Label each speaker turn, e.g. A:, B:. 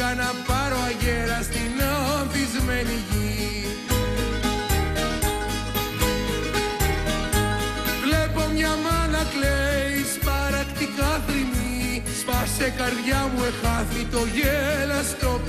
A: να πάρω αγέρα στην ανθισμένη γη. Βλέπω μια μάνα κλαίει σπαρακτικά θρυμή Σπάσε καρδιά μου εχάθη το γέλαστο